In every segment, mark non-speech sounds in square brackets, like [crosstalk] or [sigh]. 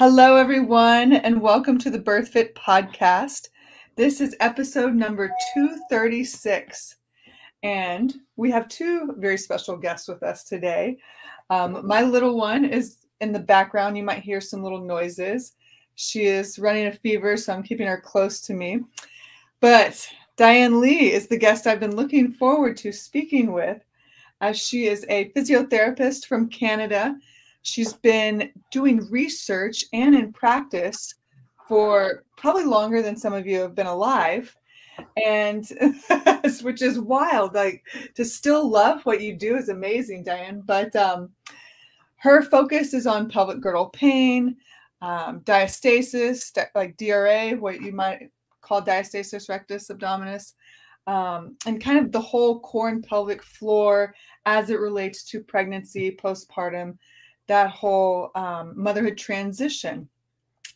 Hello, everyone, and welcome to the BirthFit podcast. This is episode number 236, and we have two very special guests with us today. Um, my little one is in the background. You might hear some little noises. She is running a fever, so I'm keeping her close to me. But Diane Lee is the guest I've been looking forward to speaking with, as she is a physiotherapist from Canada She's been doing research and in practice for probably longer than some of you have been alive. And [laughs] which is wild. Like to still love what you do is amazing, Diane. But um, her focus is on pelvic girdle pain, um, diastasis, like DRA, what you might call diastasis rectus abdominis, um, and kind of the whole core and pelvic floor as it relates to pregnancy, postpartum, that whole um, motherhood transition.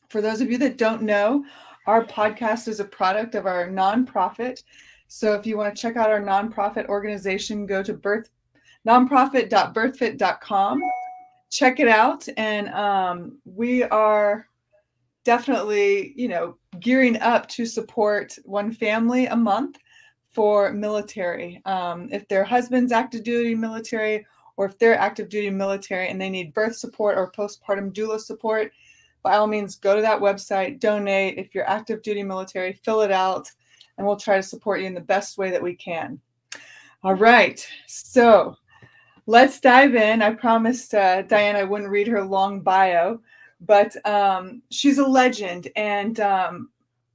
For those of you that don't know, our podcast is a product of our nonprofit. So if you want to check out our nonprofit organization, go to birth nonprofit.birthfit.com. Check it out, and um, we are definitely, you know, gearing up to support one family a month for military. Um, if their husband's active duty military or if they're active duty military and they need birth support or postpartum doula support, by all means, go to that website, donate. If you're active duty military, fill it out, and we'll try to support you in the best way that we can. All right, so let's dive in. I promised uh, Diane I wouldn't read her long bio, but um, she's a legend, and um,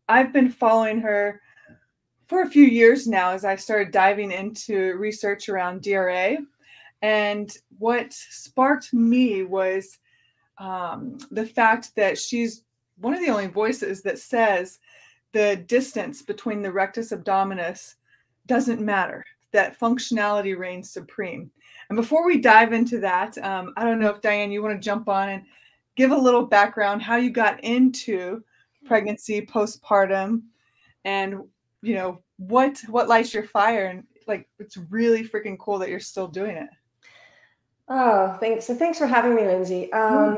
I've been following her for a few years now as I started diving into research around DRA and what sparked me was um, the fact that she's one of the only voices that says the distance between the rectus abdominis doesn't matter, that functionality reigns supreme. And before we dive into that, um, I don't know if Diane, you want to jump on and give a little background how you got into pregnancy, postpartum, and you know what what lights your fire. And like, it's really freaking cool that you're still doing it. Oh, thanks. So thanks for having me, Lindsey. Um,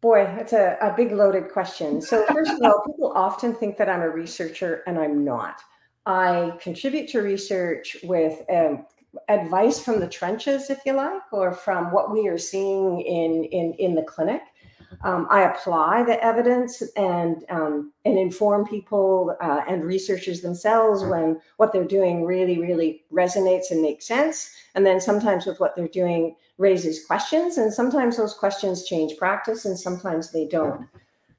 boy, that's a, a big loaded question. [laughs] So first of all, people often think that I'm a researcher, and I'm not. I contribute to research with um, advice from the trenches, if you like, or from what we are seeing in in in the clinic. Um, I apply the evidence and um, and inform people uh, and researchers themselves when what they're doing really really resonates and makes sense. And then sometimes with what they're doing raises questions, and sometimes those questions change practice, and sometimes they don't.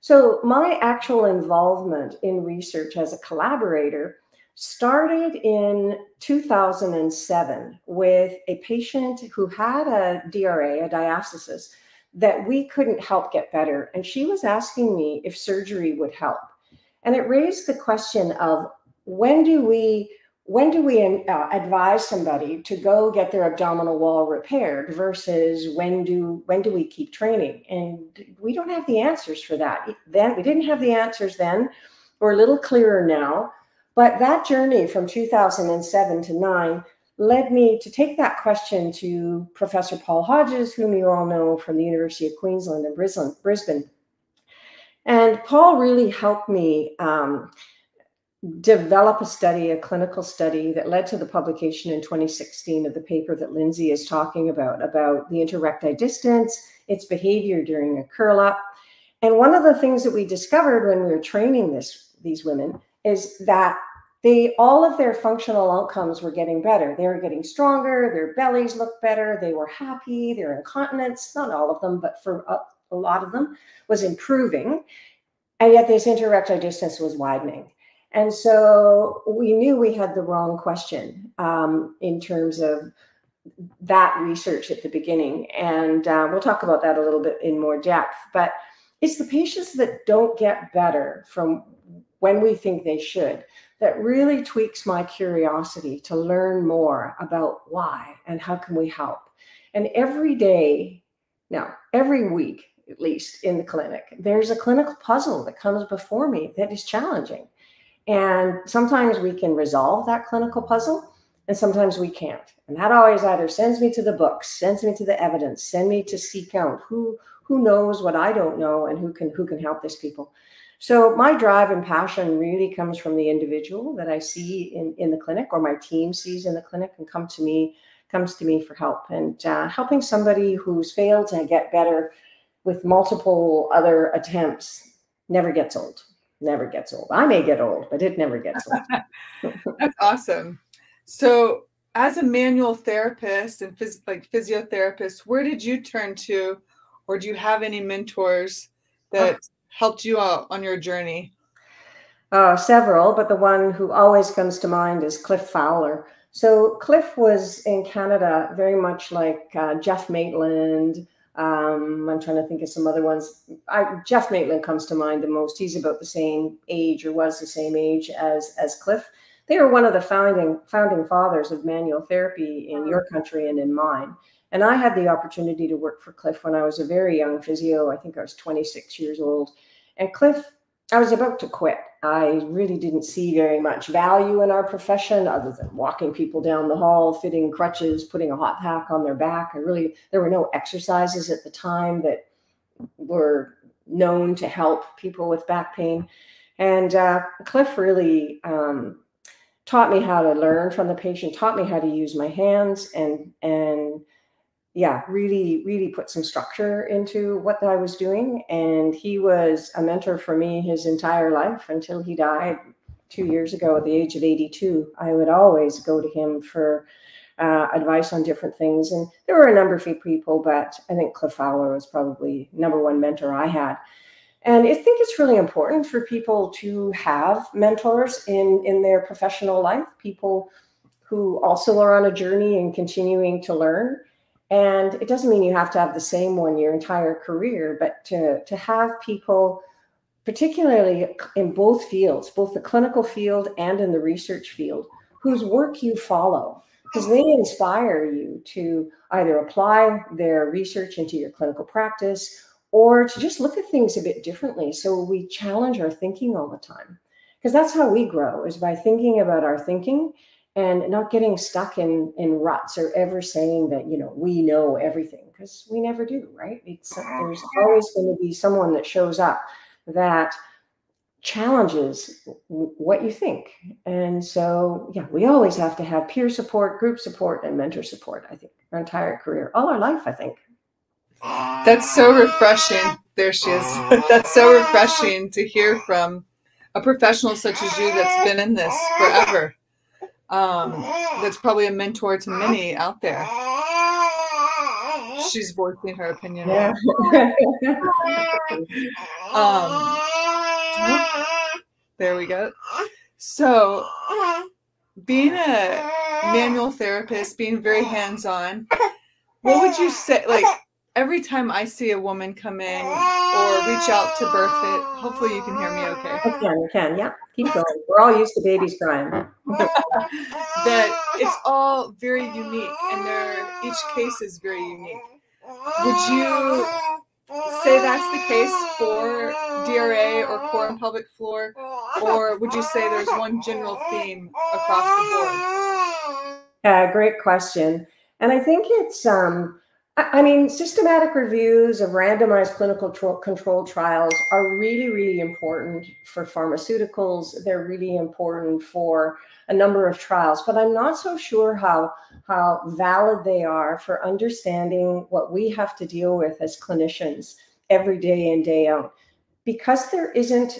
So my actual involvement in research as a collaborator started in 2007 with a patient who had a DRA, a diastasis that we couldn't help get better. And she was asking me if surgery would help. And it raised the question of when do we when do we uh, advise somebody to go get their abdominal wall repaired versus when do when do we keep training? And we don't have the answers for that. Then we didn't have the answers then. We're a little clearer now. But that journey from 2007 to 9 led me to take that question to Professor Paul Hodges, whom you all know from the University of Queensland in Brisbane. And Paul really helped me um, develop a study, a clinical study that led to the publication in 2016 of the paper that Lindsey is talking about, about the interrecti distance, its behavior during a curl up. And one of the things that we discovered when we were training this, these women is that they all of their functional outcomes were getting better. They were getting stronger, their bellies looked better, they were happy, their incontinence, not all of them, but for a, a lot of them, was improving. And yet this interrecti distance was widening. And so we knew we had the wrong question um, in terms of that research at the beginning. And uh, we'll talk about that a little bit in more depth. But it's the patients that don't get better from when we think they should that really tweaks my curiosity to learn more about why and how can we help. And every day, now, every week at least in the clinic, there's a clinical puzzle that comes before me that is challenging. And sometimes we can resolve that clinical puzzle. and sometimes we can't. And that always either sends me to the books, sends me to the evidence, send me to seek out who who knows what I don't know and who can who can help these people. So my drive and passion really comes from the individual that I see in, in the clinic or my team sees in the clinic and come to me comes to me for help and uh, helping somebody who's failed to get better with multiple other attempts never gets old never gets old i may get old but it never gets old [laughs] that's awesome so as a manual therapist and phys- like physiotherapist where did you turn to or do you have any mentors that helped you out on your journey? Uh, several, but the one who always comes to mind is Cliff Fowler. So Cliff was in Canada very much like uh, Geoff Maitland. Um, I'm trying to think of some other ones. I, Geoff Maitland comes to mind the most. He's about the same age or was the same age as as Cliff. They were one of the founding founding fathers of manual therapy in your country and in mine. And I had the opportunity to work for Cliff when I was a very young physio. I think I was 26 years old. And Cliff, I was about to quit. I really didn't see very much value in our profession other than walking people down the hall, fitting crutches, putting a hot pack on their back. I really, there were no exercises at the time that were known to help people with back pain. And uh, Cliff really um, taught me how to learn from the patient, taught me how to use my hands and, and, yeah, really, really put some structure into what I was doing. And he was a mentor for me his entire life until he died two years ago at the age of 82. I would always go to him for uh, advice on different things. And there were a number of people, but I think Cliff Fowler was probably number one mentor I had. And I think it's really important for people to have mentors in, in their professional life, people who also are on a journey and continuing to learn and it doesn't mean you have to have the same one your entire career, but to, to have people, particularly in both fields, both the clinical field and in the research field, whose work you follow, because they inspire you to either apply their research into your clinical practice or to just look at things a bit differently. So we challenge our thinking all the time. Because that's how we grow, is by thinking about our thinking and not getting stuck in in ruts or ever saying that you know we know everything because we never do right? It's uh, there's always going to be someone that shows up that challenges what you think. And so yeah we always have to have peer support group support and mentor support i think our entire career all our life i think. That's so refreshing. There she is. [laughs] That's so refreshing to hear from a professional such as you that's been in this forever um, that's probably a mentor to many out there. She's voicing her opinion. Yeah. [laughs] um, there we go. So, being a manual therapist, being very hands on, what would you say? Like, every time I see a woman come in or reach out to BirthFit, hopefully you can hear me okay. I can, you can, yeah. Keep going. We're all used to babies crying. [laughs] that it's all very unique and each case is very unique. Would you say that's the case for DRA or core and pelvic floor? Or would you say there's one general theme across the board? Uh, great question. And I think it's um I mean, systematic reviews of randomized clinical tr- control trials are really, really important for pharmaceuticals. They're really important for a number of trials, but I'm not so sure how how valid they are for understanding what we have to deal with as clinicians every day in day out. Because there isn't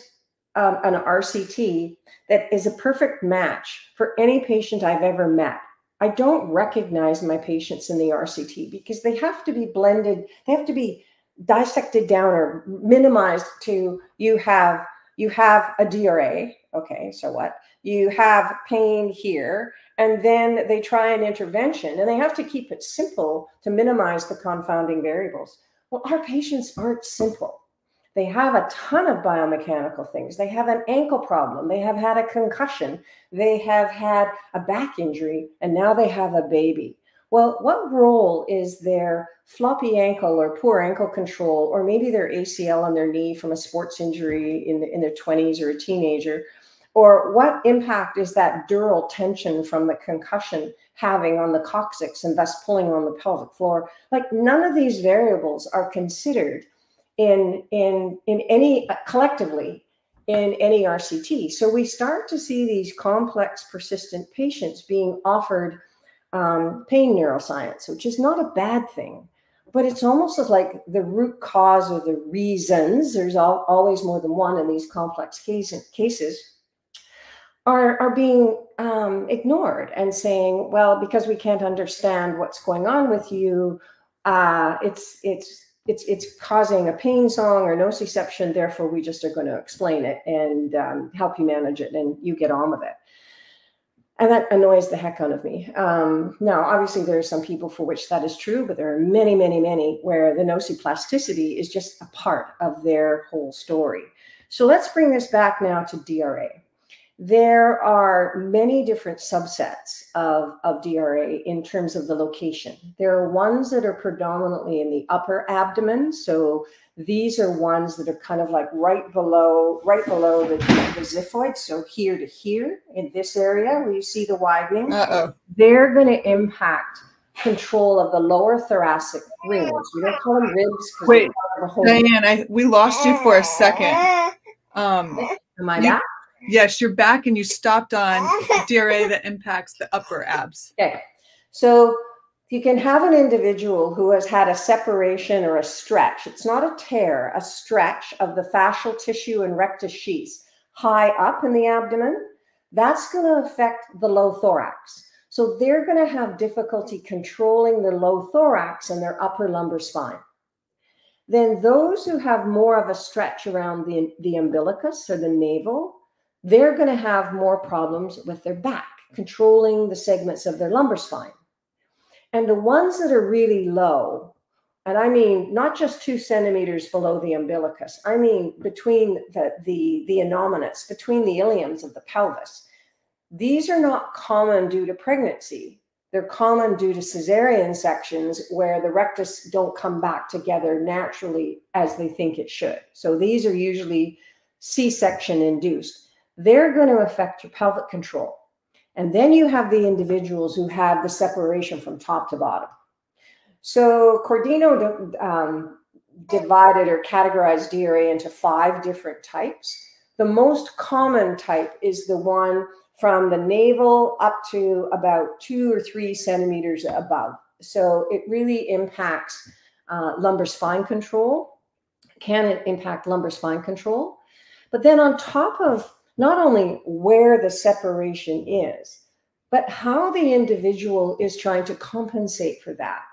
um, an RCT that is a perfect match for any patient I've ever met I don't recognize my patients in the RCT because they have to be blended, they have to be dissected down or minimized to you have you have a DRA, okay, so what? You have pain here and then they try an intervention and they have to keep it simple to minimize the confounding variables. Well, our patients aren't simple. They have a ton of biomechanical things. They have an ankle problem. They have had a concussion. They have had a back injury, and now they have a baby. Well, what role is their floppy ankle or poor ankle control, or maybe their ACL on their knee from a sports injury in, in their 20s or a teenager? Or what impact is that dural tension from the concussion having on the coccyx and thus pulling on the pelvic floor? Like none of these variables are considered in in in any collectively in any RCT. So we start to see these complex, persistent patients being offered um, pain neuroscience, which is not a bad thing, but it's almost like the root cause or the reasons. There's al- always more than one in these complex case- cases. Are, are being um, ignored and saying, well, because we can't understand what's going on with you, uh, it's it's it's it's causing a pain song or nociception. Therefore, we just are going to explain it and um, help you manage it, and you get on with it. And that annoys the heck out of me. Um, now, obviously, there are some people for which that is true, but there are many, many, many where the nociplasticity is just a part of their whole story. So let's bring this back now to DRA there are many different subsets of, of DRA in terms of the location. There are ones that are predominantly in the upper abdomen. So these are ones that are kind of like right below, right below the, the xiphoid. So here to here in this area where you see the widening, Uh-oh. they're going to impact control of the lower thoracic rings. We don't call them ribs. Wait, Diane, I, we lost you for a second. [laughs] Um, Am I you, back? Yes, you're back and you stopped on [laughs] DRA that impacts the upper abs. Okay. So you can have an individual who has had a separation or a stretch. It's not a tear, a stretch of the fascial tissue and rectus sheaths high up in the abdomen. That's going to affect the low thorax. So they're going to have difficulty controlling the low thorax and their upper lumbar spine. Then those who have more of a stretch around the, the umbilicus or the navel, they're going to have more problems with their back, controlling the segments of their lumbar spine. And the ones that are really low, and I mean not just two centimeters below the umbilicus, I mean between the, the, the innominate, between the iliums of the pelvis, these are not common due to pregnancy. They're common due to cesarean sections where the rectus don't come back together naturally as they think it should. So these are usually C-section induced they're going to affect your pelvic control. And then you have the individuals who have the separation from top to bottom. So Cordino um, divided or categorized DRA into five different types. The most common type is the one from the navel up to about two or three centimeters above. So it really impacts uh, lumbar spine control, can it impact lumbar spine control. But then on top of not only where the separation is, but how the individual is trying to compensate for that.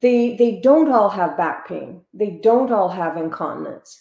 They, they don't all have back pain. They don't all have incontinence.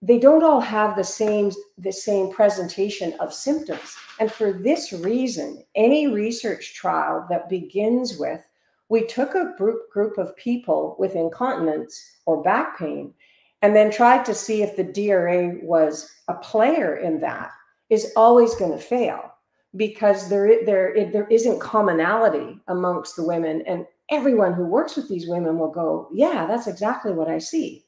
They don't all have the same, the same presentation of symptoms. And for this reason, any research trial that begins with, we took a group, group of people with incontinence or back pain and then tried to see if the DRA was a player in that is always going to fail because there there there isn't commonality amongst the women and everyone who works with these women will go yeah that's exactly what i see.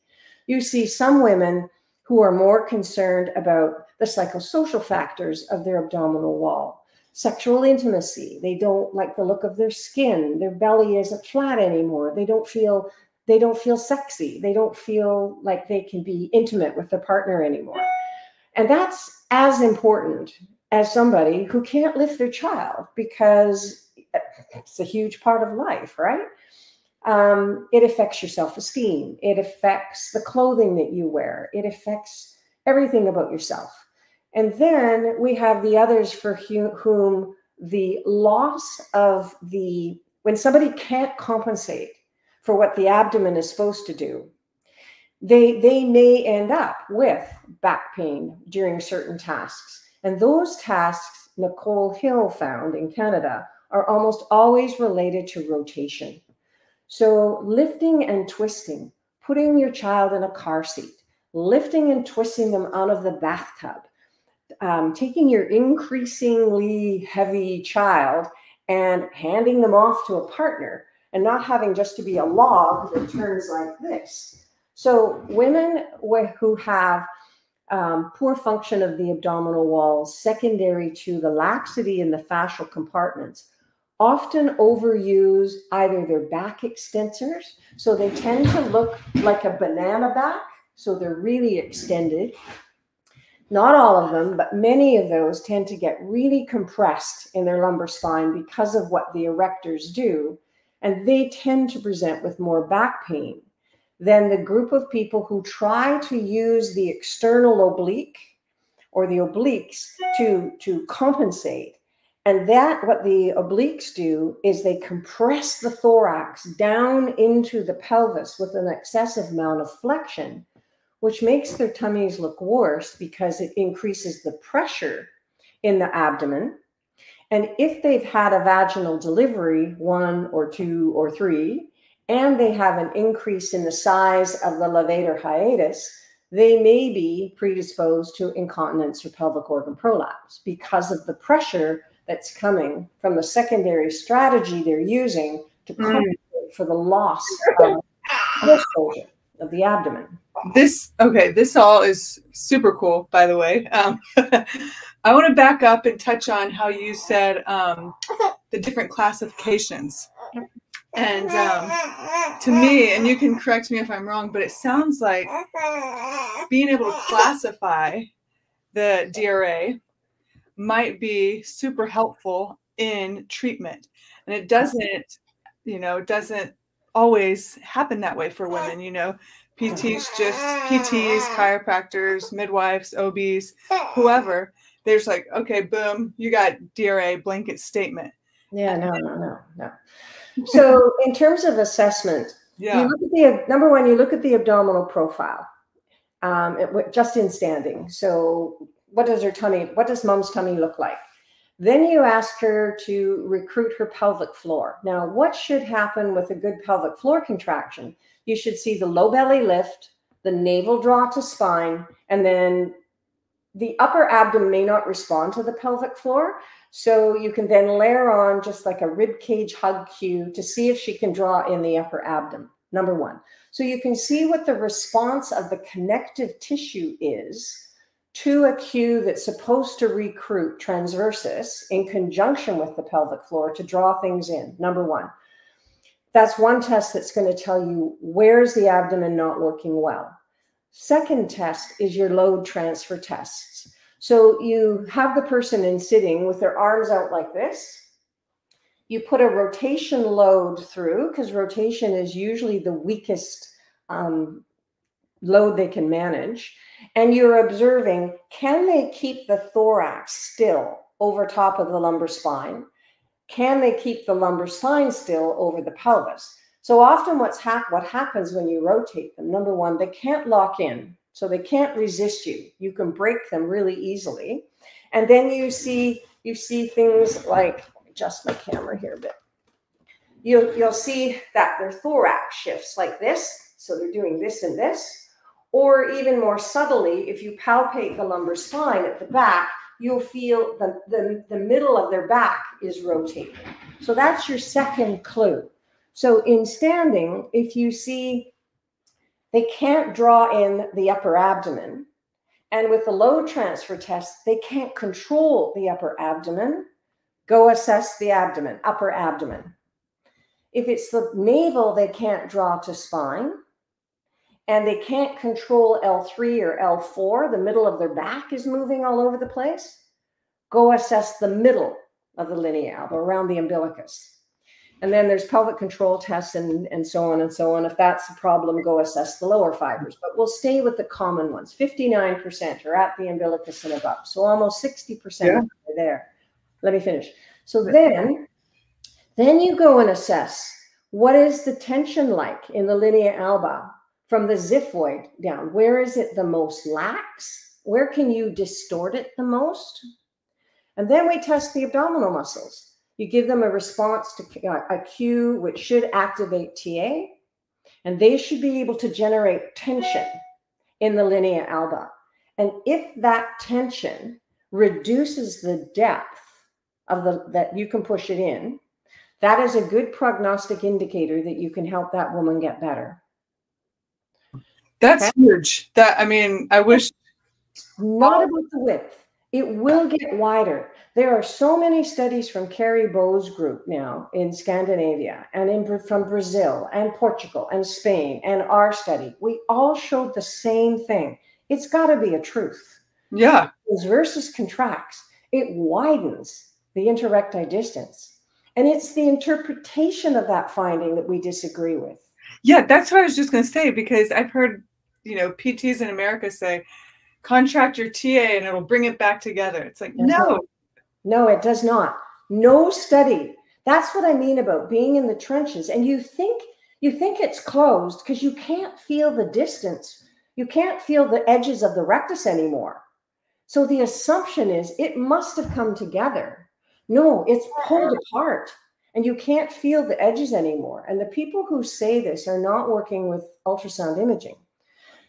You see some women who are more concerned about the psychosocial factors of their abdominal wall sexual intimacy they don't like the look of their skin their belly isn't flat anymore they don't feel they don't feel sexy they don't feel like they can be intimate with their partner anymore and that's as important as somebody who can't lift their child because it's a huge part of life, right? Um, it affects your self esteem. It affects the clothing that you wear. It affects everything about yourself. And then we have the others for whom the loss of the, when somebody can't compensate for what the abdomen is supposed to do, they they may end up with back pain during certain tasks. And those tasks Nicole Hills found in canada are almost always related to rotation. So lifting and twisting putting your child in a car seat lifting and twisting them out of the bathtub um, taking your increasingly heavy child and handing them off to a partner and not having just to be a log that turns like this so women who have um, poor function of the abdominal walls, secondary to the laxity in the fascial compartments, often overuse either their back extensors, so they tend to look like a banana back, so they're really extended. Not all of them, but many of those tend to get really compressed in their lumbar spine because of what the erectors do, and they tend to present with more back pain than the group of people who try to use the external oblique or the obliques to, to compensate. And that, what the obliques do is they compress the thorax down into the pelvis with an excessive amount of flexion, which makes their tummies look worse because it increases the pressure in the abdomen. And if they've had a vaginal delivery, one or two or three, and they have an increase in the size of the levator hiatus, they may be predisposed to incontinence or pelvic organ prolapse because of the pressure that's coming from the secondary strategy they're using to mm. compensate mm. for the loss [laughs] of of the abdomen. This okay. This all is super cool, by the way. Um, [laughs] I want to back up and touch on how you said um, the different classifications and um, to me, and you can correct me if I'm wrong, but it sounds like being able to classify the DRA might be super helpful in treatment. And it doesn't, you know, doesn't always happen that way for women. You know, PTs just PTs, [laughs] chiropractors, midwives, OBs, whoever. There's like, okay, boom, you got DRA blanket statement. Yeah, no, no, no, no [laughs] so in terms of assessment, yeah. you look at the number one, you look at the abdominal profile, um, it, just in standing. So what does her tummy, what does mom's tummy look like? Then you ask her to recruit her pelvic floor. Now, what should happen with a good pelvic floor contraction? You should see the low belly lift, the navel draw to spine, and then the upper abdomen may not respond to the pelvic floor. So you can then layer on just like a rib cage hug cue to see if she can draw in the upper abdomen, number one. So you can see what the response of the connective tissue is to a cue that's supposed to recruit transversus in conjunction with the pelvic floor to draw things in, number one. That's one test that's going to tell you where's the abdomen not working well. Second test is your load transfer tests. So you have the person in sitting with their arms out like this. You put a rotation load through because rotation is usually the weakest um, load they can manage. And you're observing can they keep the thorax still over top of the lumbar spine? Can they keep the lumbar spine still over the pelvis? So often what's what happens when you rotate them, number one, they can't lock in. So they can't resist you. You can break them really easily. And then you see you see things like adjust my camera here a bit. You'll you'll see that their thorax shifts like this. So they're doing this and this. Or even more subtly, if you palpate the lumbar spine at the back, you'll feel the, the, the middle of their back is rotating. So that's your second clue. So in standing, if you see they can't draw in the upper abdomen. And with the load transfer test, they can't control the upper abdomen. Go assess the abdomen, upper abdomen. If it's the navel, they can't draw to spine. And they can't control L3 or L4, the middle of their back is moving all over the place. Go assess the middle of the linea alba around the umbilicus. And then there's pelvic control tests and, and so on and so on. If that's the problem, go assess the lower fibers. But we'll stay with the common ones. 59% are at the umbilicus and above. So almost 60% yeah. are there. Let me finish. So then, then you go and assess what is the tension like in the linea alba from the xiphoid down? Where is it the most lax? Where can you distort it the most? And then we test the abdominal muscles. You give them a response to uh, a cue which should activate TA, and they should be able to generate tension in the linea alba. And if that tension reduces the depth of the that you can push it in, that is a good prognostic indicator that you can help that woman get better. That's okay? huge. That I mean, I wish not about the width. It will get wider. There are so many studies from Kari Bø's group now in Scandinavia and in, from Brazil and Portugal and Spain and our study. We all showed the same thing. It's got to be a truth. Yeah. Versus contracts, it widens the interrecti distance. And it's the interpretation of that finding that we disagree with. Yeah, that's what I was just going to say because I've heard, you know, PTs in America say, contract your TA and it'll bring it back together. It's like, no. No, it does not. No study. That's what I mean about being in the trenches. And you think you think it's closed because you can't feel the distance. You can't feel the edges of the rectus anymore. So the assumption is it must have come together. No, it's pulled mm-hmm. apart and you can't feel the edges anymore. And the people who say this are not working with ultrasound imaging.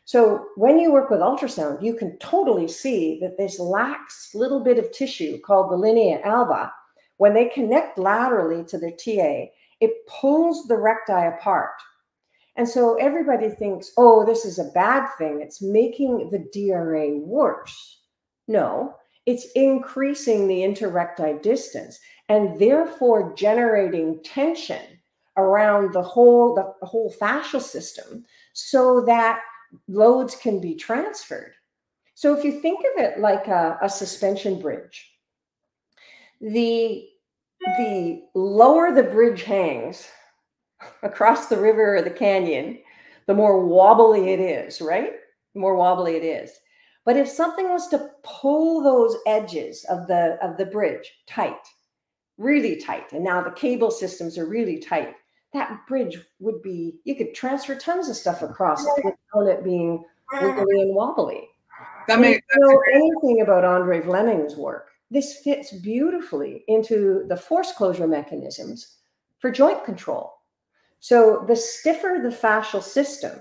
So when you work with ultrasound, you can totally see that this lax little bit of tissue called the linea alba, when they connect laterally to the TA, it pulls the recti apart. And so everybody thinks, oh, this is a bad thing. It's making the DRA worse. No, it's increasing the interrecti distance and therefore generating tension around the whole the whole fascial system so that loads can be transferred. So if you think of it like a, a suspension bridge, the the lower the bridge hangs [laughs] across the river or the canyon, the more wobbly it is, right? The more wobbly it is. But if something was to pull those edges of the of the bridge tight, really tight, and now the cable systems are really tight, that bridge would be you could transfer tons of stuff across it without it being wiggly and wobbly. That makes you know anything about Andry Vleeming's work. This fits beautifully into the force closure mechanisms for joint control. So the stiffer the fascial system,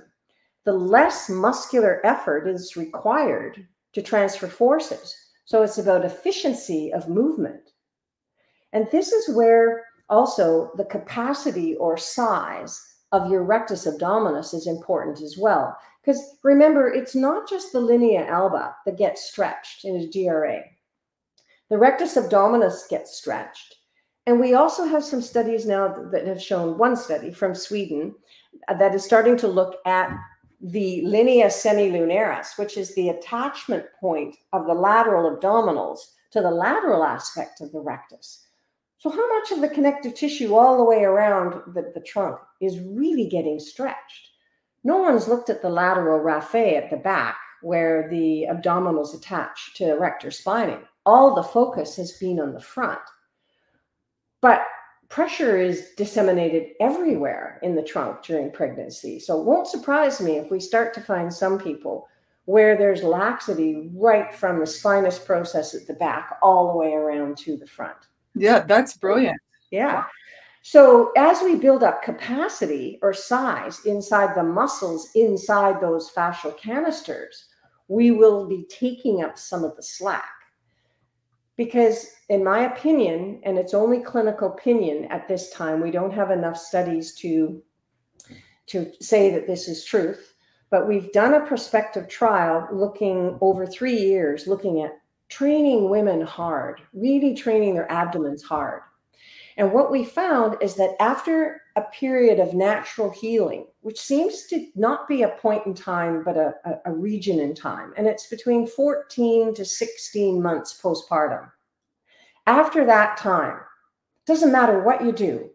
the less muscular effort is required to transfer forces. So it's about efficiency of movement. And this is where also, the capacity or size of your rectus abdominis is important as well. Because remember, it's not just the linea alba that gets stretched in a DRA. The rectus abdominis gets stretched. And we also have some studies now that have shown one study from Sweden uh, that is starting to look at the linea semilunaris, which is the attachment point of the lateral abdominals to the lateral aspect of the rectus. So, how much of the connective tissue all the way around the, the trunk is really getting stretched? No one's looked at the lateral raphe at the back where the abdominals attach to erector spinae. All the focus has been on the front. But pressure is disseminated everywhere in the trunk during pregnancy. So it won't surprise me if we start to find some people where there's laxity right from the spinous process at the back all the way around to the front. Yeah, that's brilliant. Yeah. So as we build up capacity or size inside the muscles inside those fascial canisters, we will be taking up some of the slack. Because, in my opinion, and it's only clinical opinion at this time, we don't have enough studies to, to say that this is truth, but we've done a prospective trial looking over three years, looking at training women hard, really training their abdomens hard. And what we found is that after a period of natural healing, which seems to not be a point in time, but a, a, region in time, and it's between 14 to 16 months postpartum. After that time, doesn't matter what you do,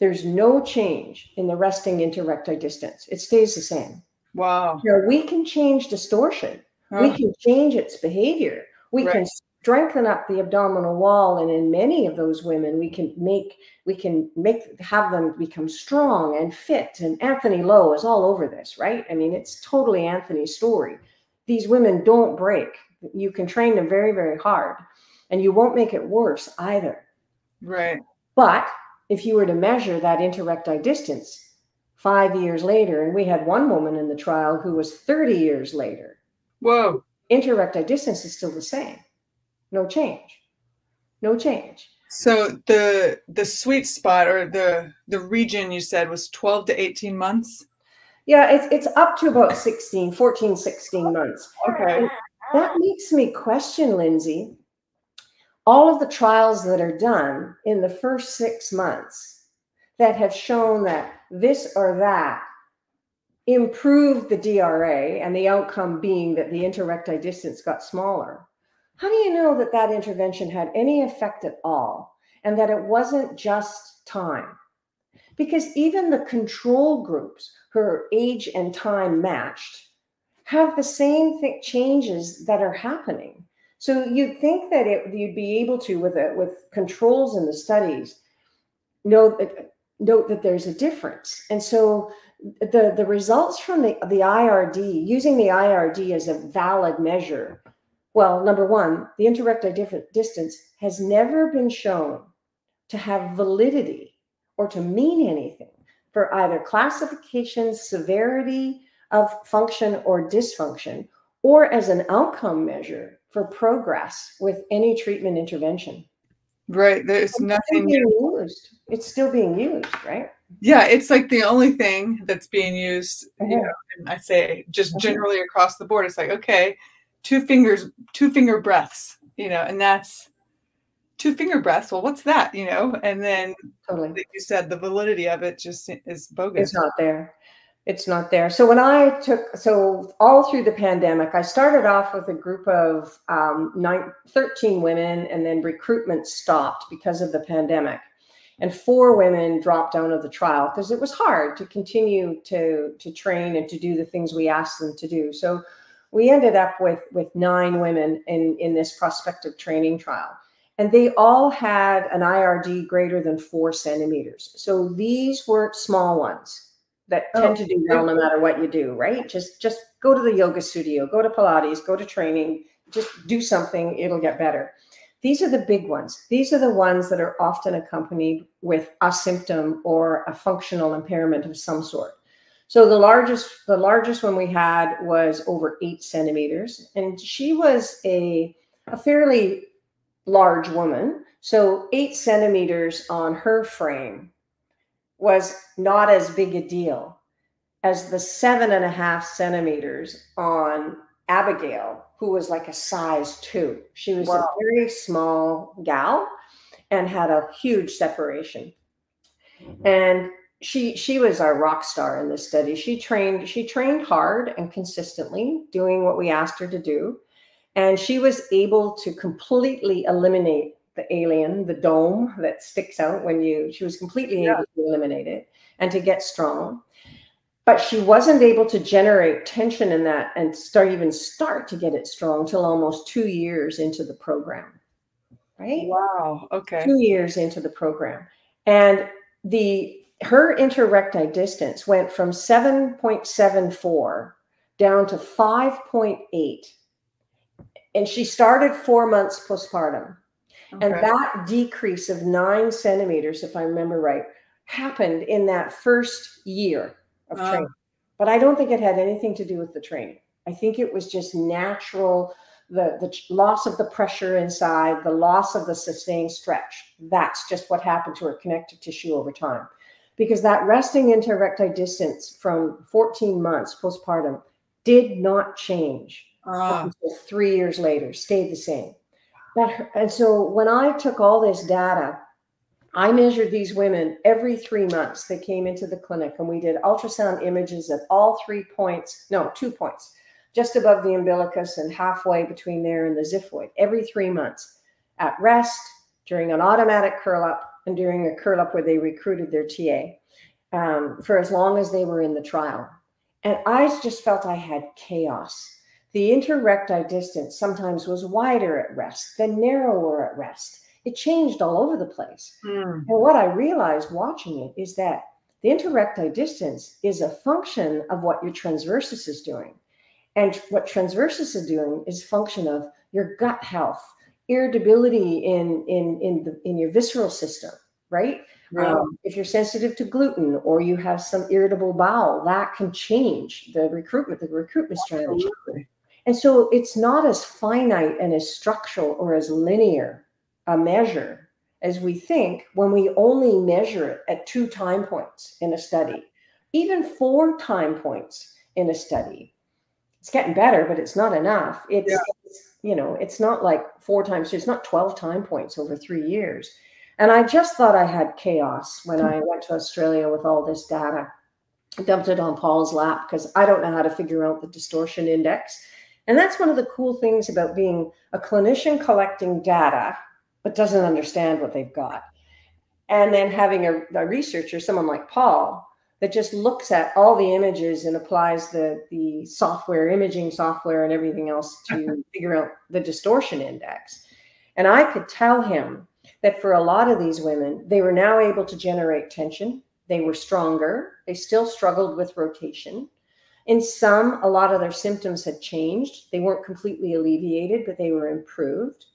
there's no change in the resting interrecti distance. It stays the same. Wow. Now we can change distortion. Oh. We can change its behavior we right. can strengthen up the abdominal wall and in many of those women we can make we can make have them become strong and fit and Antony Lo is all over this right? I mean it's totally Antony's story. These women don't break. You can train them very very hard and you won't make it worse either. Right. But if you were to measure that interrecti distance five years later and we had one woman in the trial who was 30 years later whoa interrecti distance is still the same. No change. No change. So the the sweet spot or the the region you said was 12 to 18 months? Yeah, it's it's up to about 16, 14, 16 months. Okay. And, that makes me question, Lindsey, all of the trials that are done in the first six months that have shown that this or that improved the DRA and the outcome being that the interrecti distance got smaller. How do you know that that intervention had any effect at all and that it wasn't just time? Because even the control groups, who are age and time matched, have the same th- changes that are happening. So you'd think that it, you'd be able to, with a, with controls in the studies, know that note that there's a difference. And so the the results from the the IRD using the IRD as a valid measure. Well, number one, the interrecti distance has never been shown to have validity or to mean anything for either classification, severity of function or dysfunction, or as an outcome measure for progress with any treatment intervention. Right. There's it's nothing still used. It's still being used, right? Yeah, it's like the only thing that's being used, you Mhm. know, and I say just Mhm. generally across the board. It's like, okay, two fingers, two finger breaths, you know, and that's two finger breaths. Well, what's that? You know, and then Totally. like you said, the validity of it just is bogus. It's not there. It's not there. So when I took, so all through the pandemic, I started off with a group of um, nine, 13 women, and then recruitment stopped because of the pandemic. And four women dropped out of the trial because it was hard to continue to, to train and to do the things we asked them to do. So we ended up with, with nine women in, in this prospective training trial. And they all had an IRD greater than four centimeters. So these weren't small ones that Oh, tend to do well no matter what you do, right? Just just go to the yoga studio, go to Pilates, go to training, just do something, it'll get better. These are the big ones. These are the ones that are often accompanied with a symptom or a functional impairment of some sort. So the largest the largest one we had was over eight centimeters, and she was a a fairly large woman. So eight centimeters on her frame was not as big a deal as the seven and a half centimeters on Abigail, who was like a size two. She was Wow. a very small gal and had a huge separation. Mm-hmm. And she she was our rock star in this study. She trained she trained hard and consistently, doing what we asked her to do, and she was able to completely eliminate the alien, the dome that sticks out when you, she was completely Yeah. able to eliminate it and to get strong. But she wasn't able to generate tension in that and start even start to get it strong till almost two years into the program. Right? Wow. Okay. Two years into the program. And the her interrecti distance went from 7.74 down to 5.8. And she started four months postpartum. And that decrease of nine centimeters, if I remember right, happened in that first year of training. But I don't think it had anything to do with the training. I think it was just natural, the, the loss of the pressure inside, the loss of the sustained stretch. That's just what happened to her connective tissue over time. Because that resting interrecti distance from 14 months postpartum did not change ah. until three years later, stayed the same. That, and so when I took all this data, I measured these women every three months. They came into the clinic and we did ultrasound images at all three points, no, two points, just above the umbilicus and halfway between there and the xiphoid, every three months at rest, during an automatic curl up, and during a curl up where they recruited their TA um, for as long as they were in the trial. And I just felt I had chaos. The interrecti distance sometimes was wider at rest, then narrower at rest. It changed all over the place. hmm. And what I realized watching it is that the interrecti distance is a function of what your transversus is doing. And what transversus is doing is function of your gut health, irritability in in in the in your visceral system, right? Um, if you're sensitive to gluten or you have some irritable bowel, that can change the recruitment, the recruitment strategy. Absolutely. And so it's not as finite and as structural or as linear a measure as we think when we only measure it at two time points in a study. Even four time points in a study it's getting better, but it's not enough. It's, yeah. you know, it's not like four times, it's not 12 time points over three years. And I just thought I had chaos when I went to Australia with all this data. I dumped it on Paul's lap because I don't know how to figure out the distortion index. And that's one of the cool things about being a clinician collecting data, but doesn't understand what they've got. And then having a, a researcher, someone like Paul, that just looks at all the images and applies the, the software, imaging software, and everything else to [laughs] figure out the distortion index. And I could tell him that for a lot of these women, they were now able to generate tension. They were stronger. They still struggled with rotation. In some, a lot of their symptoms had changed. They weren't completely alleviated, but they were improved.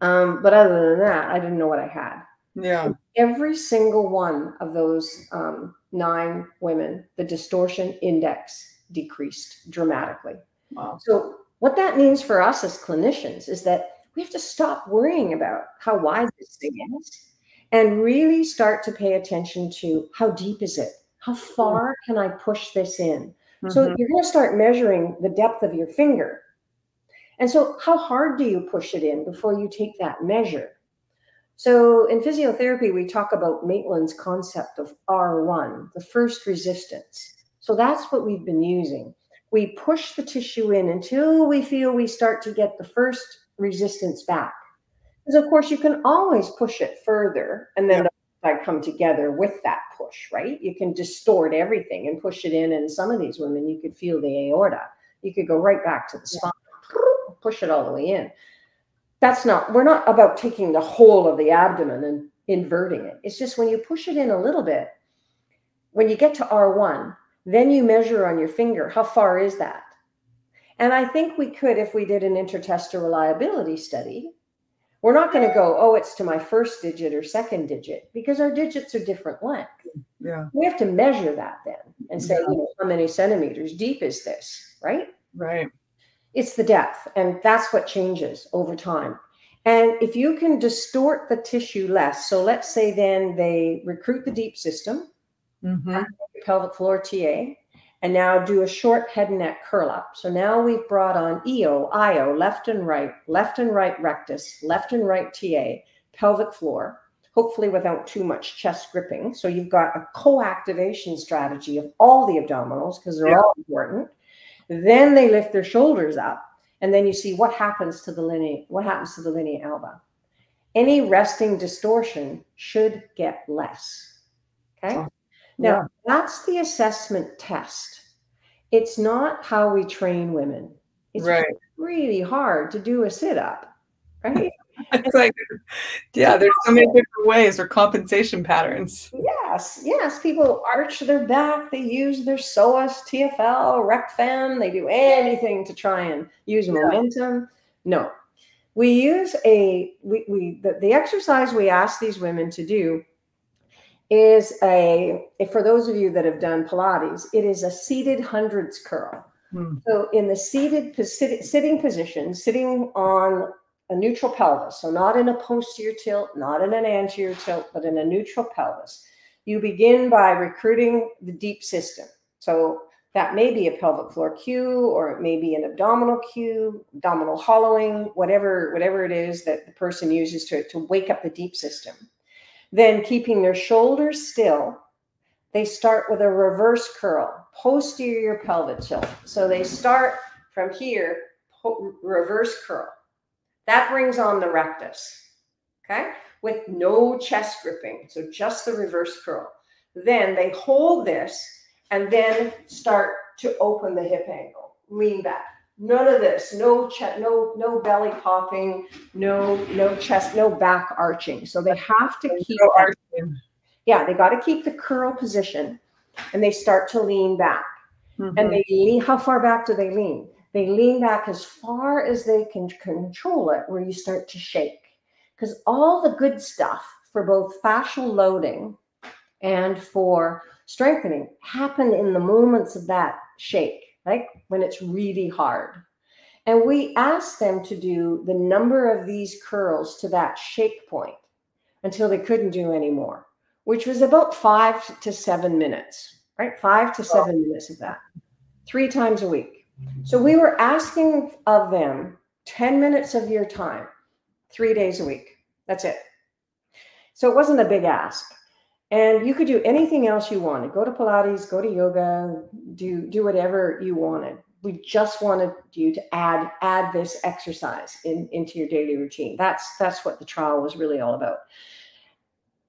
Um, but other than that, I didn't know what I had. Yeah. Every single one of those um, nine women, the distortion index decreased dramatically. Wow. So, what that means for us as clinicians is that we have to stop worrying about how wide this thing is and really start to pay attention to how deep is it? How far can I push this in? Mm-hmm. So you're going to start measuring the depth of your finger. And so, how hard do you push it in before you take that measure? So, in physiotherapy, we talk about Maitland's concept of R1, the first resistance. So, that's what we've been using. We push the tissue in until we feel we start to get the first resistance back. Because of course you can always push it further and then yeah. come together with that push, right? You can distort everything and push it in. And some of these women, you could feel the aorta. You could go right back to the spine, yeah. Push it all the way in. That's not, we're not about taking the whole of the abdomen and inverting it. It's just when you push it in a little bit, when you get to R1, then you measure on your finger, how far is that? And I think we could, if we did an intertester reliability study, we're not going to go, oh, it's to my first digit or second digit because our digits are different length. Yeah. We have to measure that then and say, yeah. you know, how many centimeters deep is this, right? Right. It's the depth, and that's what changes over time. And if you can distort the tissue less, so let's say then they recruit the deep system, mm-hmm. pelvic floor TA, and now do a short head and neck curl up. So now we've brought on EO, IO, left and right, left and right rectus, left and right TA, pelvic floor, hopefully without too much chest gripping. So you've got a co-activation strategy of all the abdominals because they're yeah. all important. Then they lift their shoulders up, and then you see what happens to the linea, what happens to the linea alba. Any resting distortion should get less. Okay. Oh. Now, yeah. that's the assessment test. It's not how we train women. It's right. really hard to do a sit up, right? It's like, yeah, there's so many different ways or compensation patterns. Yes, yes. People arch their back, they use their psoas, TFL, RecFem, they do anything to try and use momentum. No. We use a we, we the, the exercise we ask these women to do is a, for those of you that have done Pilates, it is a seated hundreds curl. Hmm. So in the seated sitting position, sitting on a neutral pelvis, so not in a posterior tilt, not in an anterior tilt, but in a neutral pelvis, you begin by recruiting the deep system. So that may be a pelvic floor cue, or it may be an abdominal cue, abdominal hollowing, whatever, whatever it is that the person uses to, to wake up the deep system. Then keeping their shoulders still, they start with a reverse curl, posterior pelvic tilt. So they start from here, reverse curl. That brings on the rectus, okay, with no chest gripping. So just the reverse curl. Then they hold this and then start to open the hip angle, lean back. None of this. No chest, no no belly popping. No no chest. No back arching. So they have to keep. No arching. Yeah, they got to keep the curl position, and they start to lean back. Mm-hmm. And they lean. How far back do they lean? They lean back as far as they can control it, where you start to shake. Because all the good stuff for both fascial loading and for strengthening happen in the moments of that shake like when it's really hard. And we asked them to do the number of these curls to that shake point until they couldn't do anymore, which was about five to seven minutes, right? Five to seven minutes of that, three times a week. So we were asking of them 10 minutes of your time, three days a week. That's it. So it wasn't a big ask. And you could do anything else you wanted. Go to Pilates, go to yoga, do do whatever you wanted. We just wanted you to add add this exercise in, into your daily routine. That's that's what the trial was really all about.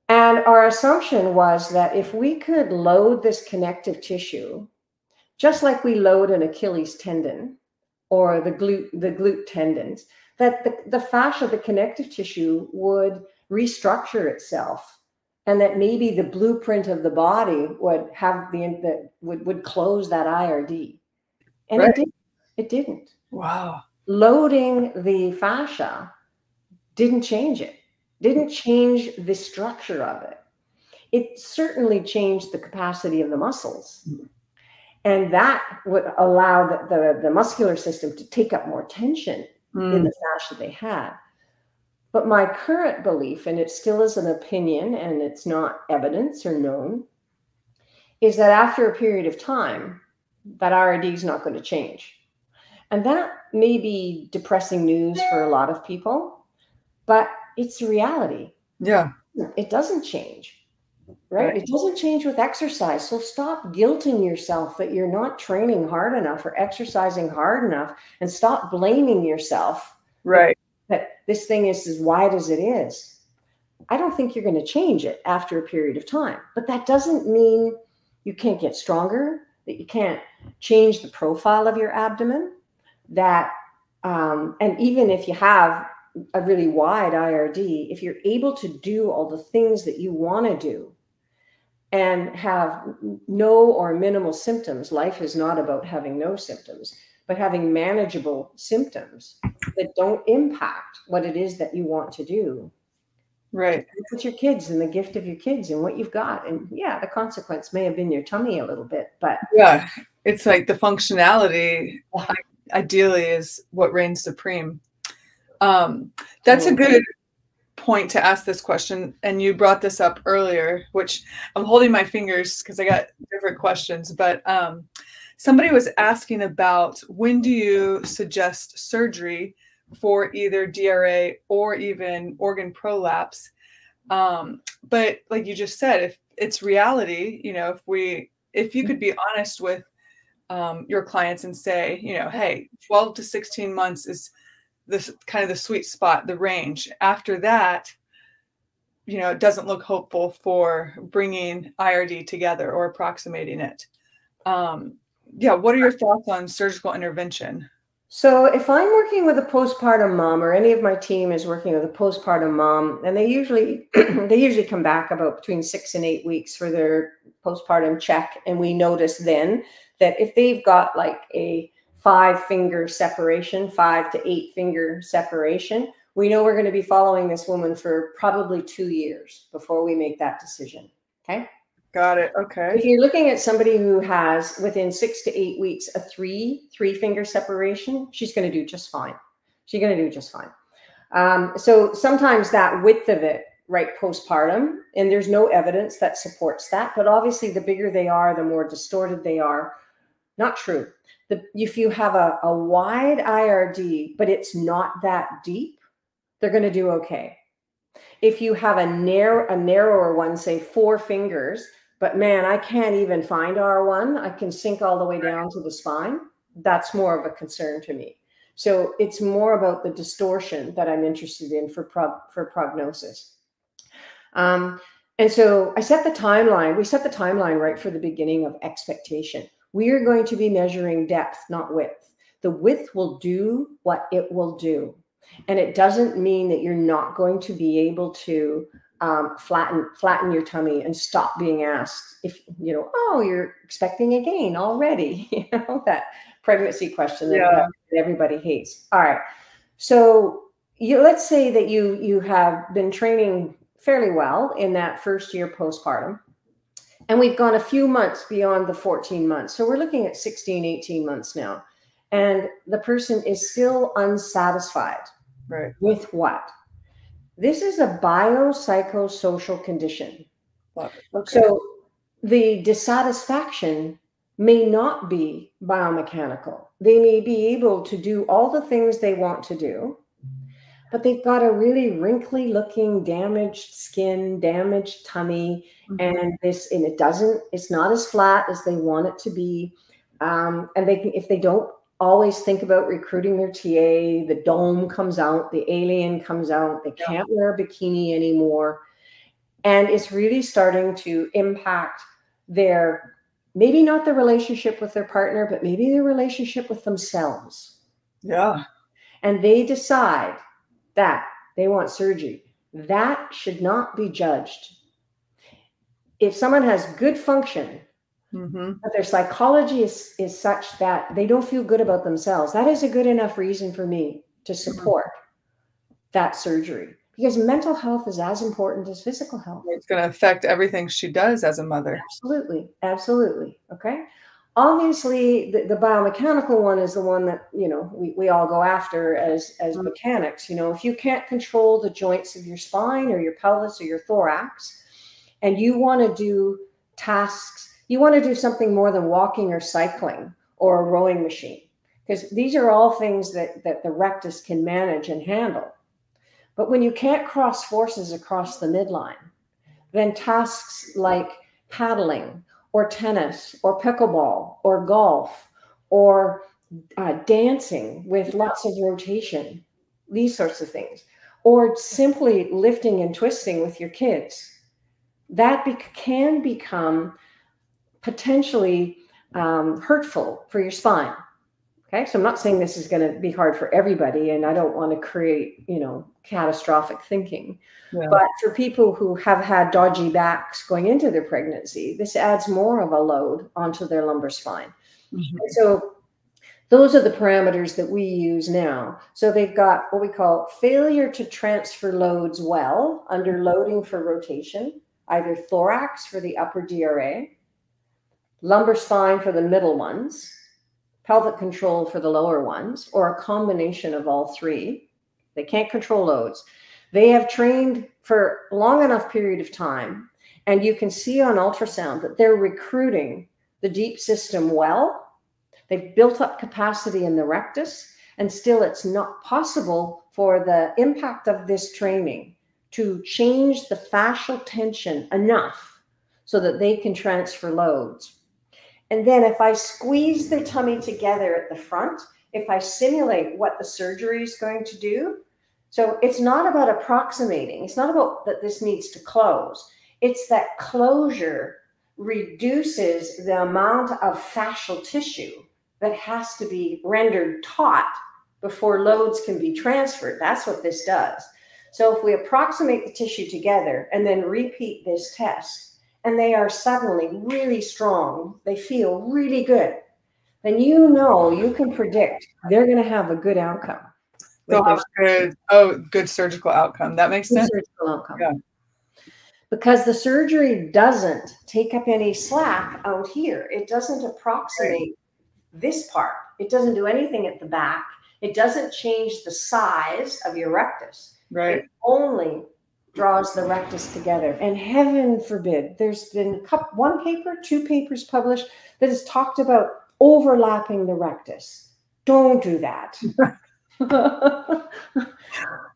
And our assumption was that if we could load this connective tissue, just like we load an Achilles tendon or the glute, the glute tendons, that the, the fascia, the connective tissue would restructure itself and that maybe the blueprint of the body would have the, the would, would close that IRD. And right. it didn't. It didn't. Wow. Loading the fascia didn't change it, didn't change the structure of it. It certainly changed the capacity of the muscles. Mm. And that would allow the, the, the, muscular system to take up more tension mm. in the fascia they had. But my current belief, and it still is an opinion and it's not evidence or known, is that after a period of time, that IRD is not going to change. And that may be depressing news for a lot of people, but it's reality. Yeah. It doesn't change. Right? right? It doesn't change with exercise. So stop guilting yourself that you're not training hard enough or exercising hard enough and stop blaming yourself. Right that this thing is as wide as it is. I don't think you're going to change it after a period of time. But that doesn't mean you can't get stronger, that you can't change the profile of your abdomen, that, um, and even if you have a really wide IRD, if you're able to do all the things that you want to do and have no or minimal symptoms, life is not about having no symptoms but having manageable symptoms that don't impact what it is that you want to do. Right. Put your kids and the gift of your kids and what you've got. And yeah, the consequence may have been your tummy a little bit, but yeah, it's like the functionality ideally is what reigns supreme. Um, that's a good point to ask this question. And you brought this up earlier, which I'm holding my fingers because I got different questions, but um, somebody was asking about when do you suggest surgery for either DRA or even organ prolapse. Um, but like you just said, if it's reality, you know, if we, if you could be honest with um, your clients and say, you know, hey, 12 to 16 months is this kind of the sweet spot, the range. After that, you know, it doesn't look hopeful for bringing IRD together or approximating it. Um, yeah, what are your thoughts on surgical intervention? So, if I'm working with a postpartum mom, or any of my team is working with a postpartum mom, and they usually [clears throat] they usually come back about between six and eight weeks for their postpartum check, and we notice then that if they've got like a five finger separation, five to eight finger separation, we know we're going to be following this woman for probably two years before we make that decision. Okay. Got it. Okay. If you're looking at somebody who has within six to eight weeks a three three finger separation, she's going to do just fine. She's going to do just fine. Um, so sometimes that width of it, right, postpartum, and there's no evidence that supports that. But obviously, the bigger they are, the more distorted they are. Not true. The, if you have a, a wide IRD, but it's not that deep, they're going to do okay. If you have a narrow, a narrower one, say four fingers, but man, I can't even find R1. I can sink all the way down to the spine. That's more of a concern to me. So it's more about the distortion that I'm interested in for prog- for prognosis. Um, and so I set the timeline. We set the timeline right for the beginning of expectation. We are going to be measuring depth, not width. The width will do what it will do. And it doesn't mean that you're not going to be able to um, flatten flatten your tummy and stop being asked if you know oh you're expecting a gain already [laughs] you know that pregnancy question that, yeah. everybody hates all right so you let's say that you you have been training fairly well in that first year postpartum and we've gone a few months beyond the 14 months so we're looking at 16 18 months now and the person is still unsatisfied right with what this is a biopsychosocial condition. Okay. So the dissatisfaction may not be biomechanical. They may be able to do all the things they want to do, but they've got a really wrinkly looking, damaged skin, damaged tummy, mm-hmm. and this, and it doesn't, it's not as flat as they want it to be. Um, and they can, if they don't always think about recruiting their TA, the dome comes out, the alien comes out, they can't wear a bikini anymore. And it's really starting to impact their maybe not the relationship with their partner, but maybe their relationship with themselves. Yeah. And they decide that they want surgery. That should not be judged. If someone has good function, mm-hmm. but their psychology is, is such that they don't feel good about themselves, that is a good enough reason for me to mm-hmm. support mm-hmm. that surgery because mental health is as important as physical health. It's going to affect everything she does as a mother. Absolutely. Absolutely. Okay. Obviously, the, the biomechanical one is the one that, you know, we, we all go after as, as mm-hmm. mechanics. You know, if you can't control the joints of your spine or your pelvis or your thorax, and you want to do tasks, you want to do something more than walking or cycling or a rowing machine, because these are all things that, that the rectus can manage and handle but when you can't cross forces across the midline, then tasks like paddling or tennis or pickleball or golf or uh, dancing with lots of rotation, these sorts of things, or simply lifting and twisting with your kids, that be- can become potentially um, hurtful for your spine. Okay, so I'm not saying this is going to be hard for everybody, and I don't want to create, you know, catastrophic thinking. Yeah. But for people who have had dodgy backs going into their pregnancy, this adds more of a load onto their lumbar spine. Mm-hmm. So those are the parameters that we use now. So they've got what we call failure to transfer loads well under loading for rotation, either thorax for the upper DRA, lumbar spine for the middle ones pelvic control for the lower ones, or a combination of all three. They can't control loads. They have trained for long enough period of time, and you can see on ultrasound that they're recruiting the deep system well. They've built up capacity in the rectus, and still it's not possible for the impact of this training to change the fascial tension enough so that they can transfer loads. And then if I squeeze the tummy together at the front, if I simulate what the surgery is going to do, so it's not about approximating, it's not about that this needs to close. It's that closure reduces the amount of fascial tissue that has to be rendered taut before loads can be transferred. That's what this does. So if we approximate the tissue together and then repeat this test, and they are suddenly really strong, they feel really good, then you know you can predict they're going to have a good outcome. They'll have good, oh, good surgical outcome. That makes sense. Surgical outcome. Yeah. Because the surgery doesn't take up any slack out here. It doesn't approximate right. this part. It doesn't do anything at the back. It doesn't change the size of your rectus. Right. It only draws the rectus together. And heaven forbid, there's been one paper, two papers published that has talked about overlapping the rectus. Don't do that. [laughs]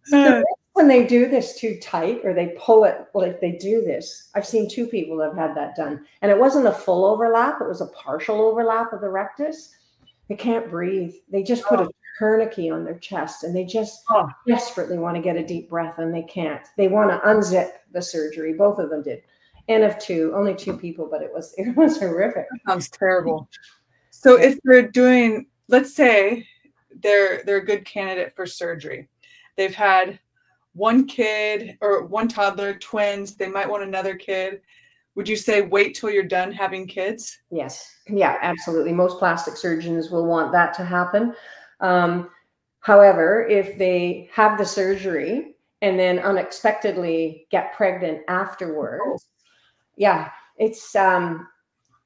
Hmm. when they do this too tight or they pull it like they do this, I've seen two people that have had that done. And it wasn't a full overlap, it was a partial overlap of the rectus. They can't breathe. They just put a oh. tourniquet on their chest and they just oh. desperately want to get a deep breath and they can't. They want to unzip the surgery. Both of them did. N of two, only two people, but it was [laughs] it was horrific. That sounds terrible. [laughs] So if they're doing, let's say they're they're a good candidate for surgery. They've had one kid or one toddler, twins, they might want another kid. Would you say wait till you're done having kids? Yes. Yeah, absolutely. Most plastic surgeons will want that to happen. Um, however, if they have the surgery and then unexpectedly get pregnant afterwards, yeah, it's um,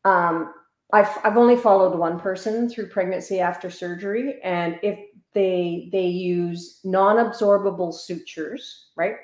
um, I've I've only followed one person through pregnancy after surgery, and if they they use non-absorbable sutures, right?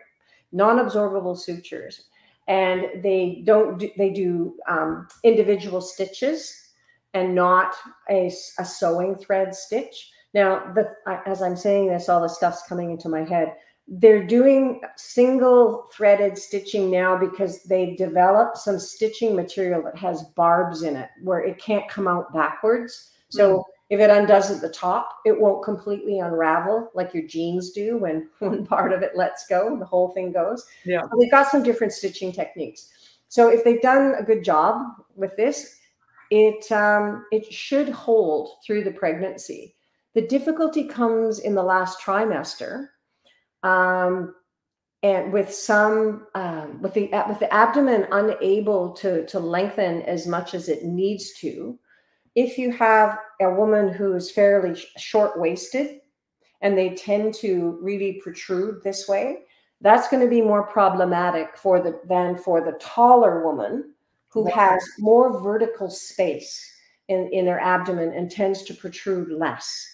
Non-absorbable sutures, and they don't do, they do um, individual stitches and not a, a sewing thread stitch. Now, the, as I'm saying this, all the stuff's coming into my head. They're doing single threaded stitching now because they've developed some stitching material that has barbs in it where it can't come out backwards. So mm. if it undoes at the top, it won't completely unravel like your jeans do when [laughs] one part of it lets go, the whole thing goes. Yeah. So they've got some different stitching techniques. So if they've done a good job with this, it um, it should hold through the pregnancy. The difficulty comes in the last trimester, um, and with some um, with the with the abdomen unable to to lengthen as much as it needs to. If you have a woman who is fairly short waisted, and they tend to really protrude this way, that's going to be more problematic for the than for the taller woman who has more vertical space in, in their abdomen and tends to protrude less.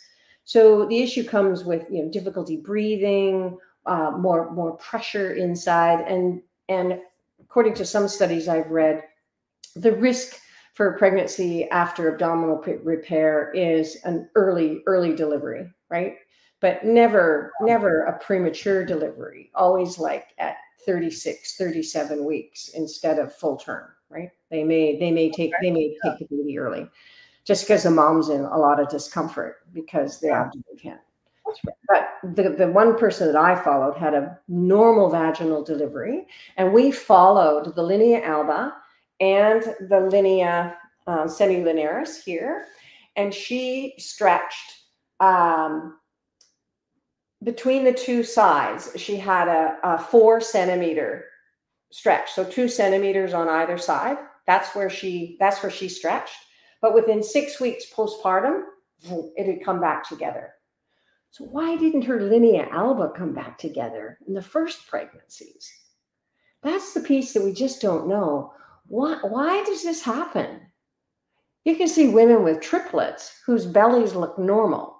So the issue comes with you know difficulty breathing, uh, more more pressure inside, and and according to some studies I've read, the risk for pregnancy after abdominal repair is an early early delivery, right? But never never a premature delivery. Always like at 36, 37 weeks instead of full term right? They may they may take they may take the baby early, just because the mom's in a lot of discomfort because the abdomen can't. But the, the one person that I followed had a normal vaginal delivery, and we followed the linea alba and the linea uh, semilunaris here, and she stretched um, between the two sides. She had a, a four centimeter stretch. So two centimeters on either side. That's where she that's where she stretched. But within six weeks postpartum, it had come back together. So why didn't her linea alba come back together in the first pregnancies? That's the piece that we just don't know. Why, why does this happen? You can see women with triplets whose bellies look normal.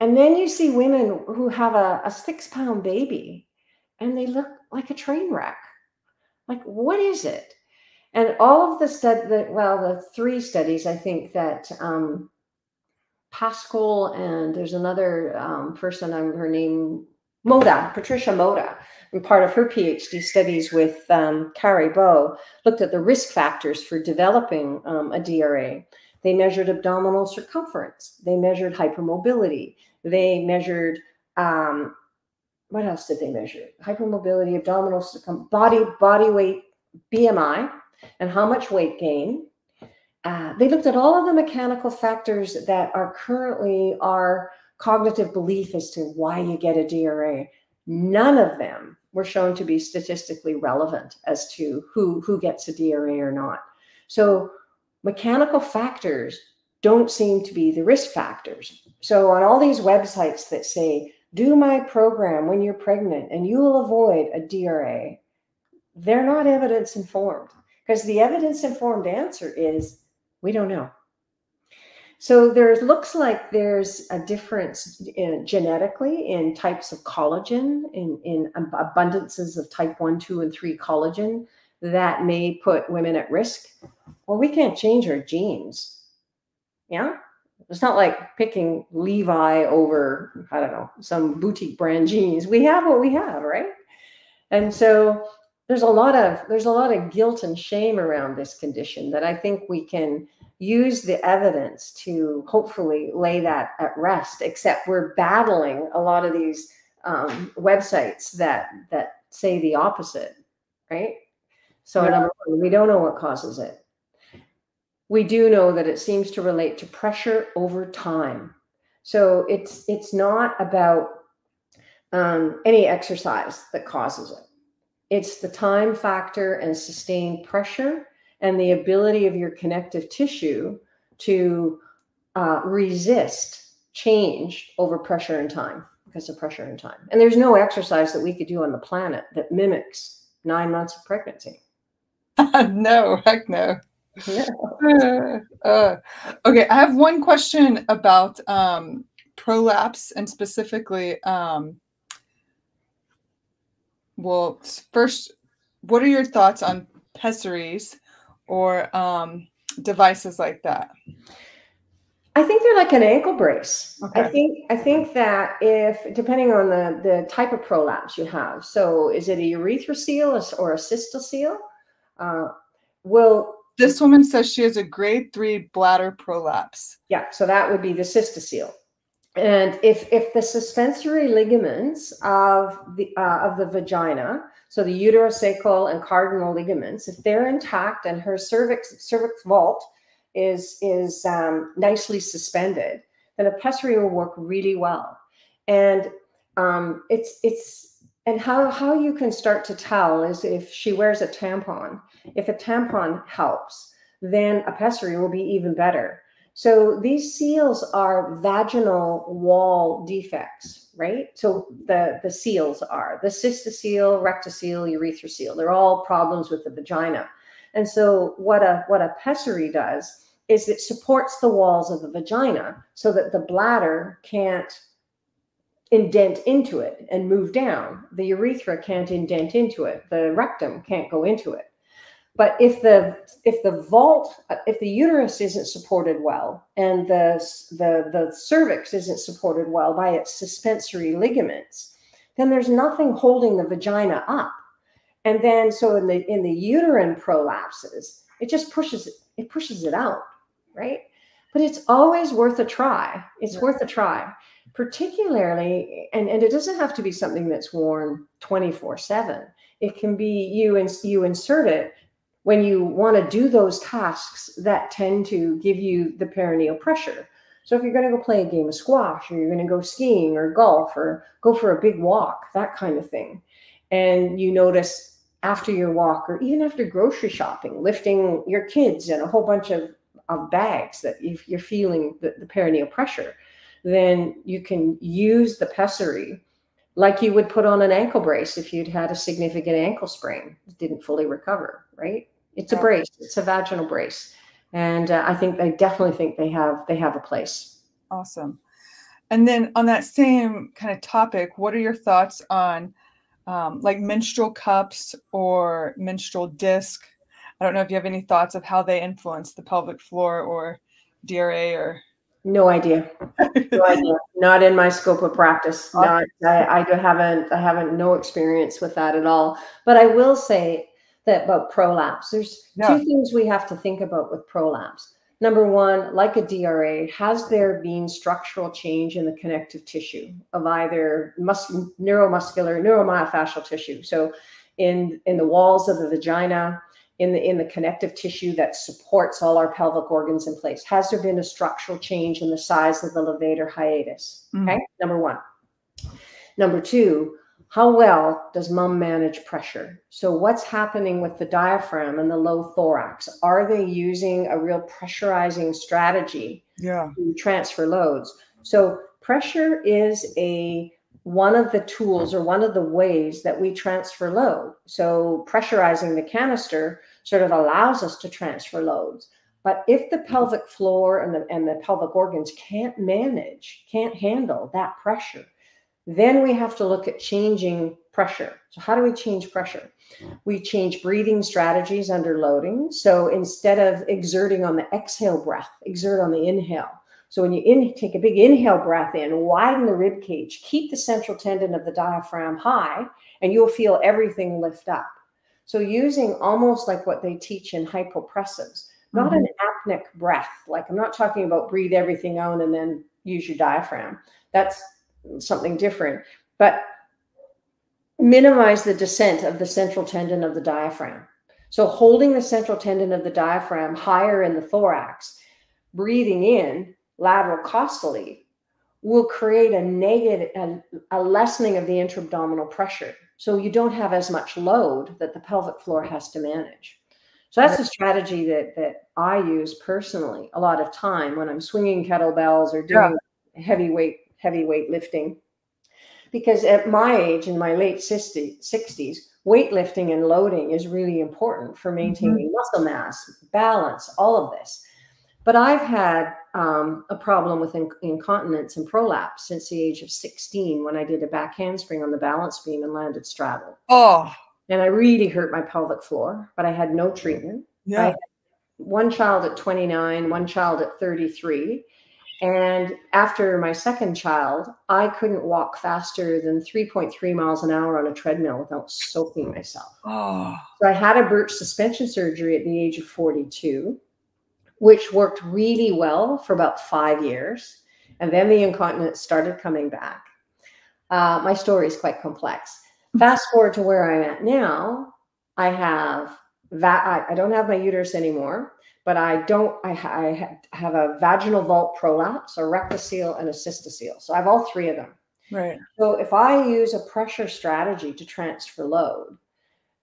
And then you see women who have a, a six pound baby and they look like a train wreck. Like, what is it? And all of the stud, the, well, the three studies, I think that um, Pascoal and there's another um, person, I'm her name, Mota, Patricia Mota, and part of her PhD studies with um, Kari Bø looked at the risk factors for developing um, a DRA. They measured abdominal circumference. They measured hypermobility. They measured um, what else did they measure? Hypermobility, abdominal body body weight, BMI, and how much weight gain. Uh, they looked at all of the mechanical factors that are currently our cognitive belief as to why you get a DRA. None of them were shown to be statistically relevant as to who who gets a DRA or not. So mechanical factors don't seem to be the risk factors. So on all these websites that say do my program when you're pregnant and you will avoid a DRA, they're not evidence informed because the evidence informed answer is we don't know. So there looks like there's a difference in, genetically in types of collagen, in, in abundances of type 1, 2, and 3 collagen that may put women at risk. Well, we can't change our genes. Yeah. It's not like picking Levi over, I don't know, some boutique brand jeans. We have what we have, right? And so there's a lot of there's a lot of guilt and shame around this condition that I think we can use the evidence to hopefully lay that at rest. Except we're battling a lot of these um, websites that that say the opposite, right? So yeah. number one, we don't know what causes it we do know that it seems to relate to pressure over time. So it's it's not about um, any exercise that causes it. It's the time factor and sustained pressure and the ability of your connective tissue to uh, resist change over pressure and time because of pressure and time. And there's no exercise that we could do on the planet that mimics nine months of pregnancy. [laughs] no, heck no. [laughs] uh, okay, I have one question about um, prolapse and specifically, um, well, first, what are your thoughts on pessaries or um, devices like that? I think they're like an ankle brace. Okay. I think I think that if depending on the the type of prolapse you have, so is it a urethrocele or a cystocele? Uh, will this woman says she has a grade three bladder prolapse. Yeah, so that would be the cystocele. And if if the suspensory ligaments of the uh, of the vagina, so the uterosacral and cardinal ligaments, if they're intact and her cervix cervix vault is is um, nicely suspended, then a pessary will work really well. And um, it's it's and how how you can start to tell is if she wears a tampon. If a tampon helps, then a pessary will be even better. So these seals are vaginal wall defects, right? So the the seals are the cystocele, rectocele, urethral They're all problems with the vagina. And so what a what a pessary does is it supports the walls of the vagina so that the bladder can't indent into it and move down. The urethra can't indent into it. The rectum can't go into it. But if the if the vault if the uterus isn't supported well and the the the cervix isn't supported well by its suspensory ligaments, then there's nothing holding the vagina up. And then so in the in the uterine prolapses, it just pushes it, it pushes it out right? But it's always worth a try. It's yeah. worth a try, particularly, and, and it doesn't have to be something that's worn 24 7. It can be you and you insert it when you want to do those tasks that tend to give you the perineal pressure. So if you're going to go play a game of squash or you're going to go skiing or golf or go for a big walk, that kind of thing, and you notice after your walk or even after grocery shopping, lifting your kids and a whole bunch of of bags that if you're feeling the, the perineal pressure, then you can use the pessary like you would put on an ankle brace if you'd had a significant ankle sprain, didn't fully recover, right? It's a brace, it's a vaginal brace. And uh, I think they definitely think they have they have a place. Awesome. And then on that same kind of topic, what are your thoughts on um, like menstrual cups or menstrual disc I don't know if you have any thoughts of how they influence the pelvic floor or DRA or. No idea. No [laughs] idea. Not in my scope of practice. Not. I, I haven't. I haven't no experience with that at all. But I will say that about prolapse. There's yeah. two things we have to think about with prolapse. Number one, like a DRA, has there been structural change in the connective tissue of either mus- neuromuscular, neuromyofascial tissue? So, in in the walls of the vagina, in the in the connective tissue that supports all our pelvic organs in place? Has there been a structural change in the size of the levator hiatus? Mm-hmm. Okay, number one. Number two, how well does mom manage pressure? So, what's happening with the diaphragm and the low thorax? Are they using a real pressurizing strategy yeah. to transfer loads? So, pressure is a one of the tools or one of the ways that we transfer load. So pressurizing the canister sort of allows us to transfer loads. But if the pelvic floor and the, and the pelvic organs can't manage, can't handle that pressure, then we have to look at changing pressure. So, how do we change pressure? We change breathing strategies under loading. So, instead of exerting on the exhale breath, exert on the inhale. So when you in, take a big inhale breath in, widen the rib cage, keep the central tendon of the diaphragm high, and you'll feel everything lift up. So using almost like what they teach in hypopressives, not mm-hmm. an apneic breath. Like I'm not talking about breathe everything out and then use your diaphragm. That's something different. But minimize the descent of the central tendon of the diaphragm. So holding the central tendon of the diaphragm higher in the thorax, breathing in lateral costally will create a negative a, a lessening of the intra-abdominal pressure so you don't have as much load that the pelvic floor has to manage so that's a strategy that that i use personally a lot of time when i'm swinging kettlebells or doing yeah. heavy weight heavy weight lifting because at my age in my late 60, 60s weightlifting and loading is really important for mm-hmm. maintaining mm-hmm. muscle mass balance all of this but I've had um, a problem with in- incontinence and prolapse since the age of 16 when I did a back handspring on the balance beam and landed straddle. Oh. And I really hurt my pelvic floor, but I had no treatment. Yeah. One child at 29, one child at 33. And after my second child, I couldn't walk faster than 3.3 miles an hour on a treadmill without soaking myself. Oh. So I had a Burch suspension surgery at the age of 42, which worked really well for about five years. And then the incontinence started coming back. Uh, my story is quite complex. [laughs] Fast forward to where I'm at now, I have that. I don't have my uterus anymore but I don't, I, I have a vaginal vault prolapse, a rectocele, and a cystocele. So I have all three of them. Right. So if I use a pressure strategy to transfer load,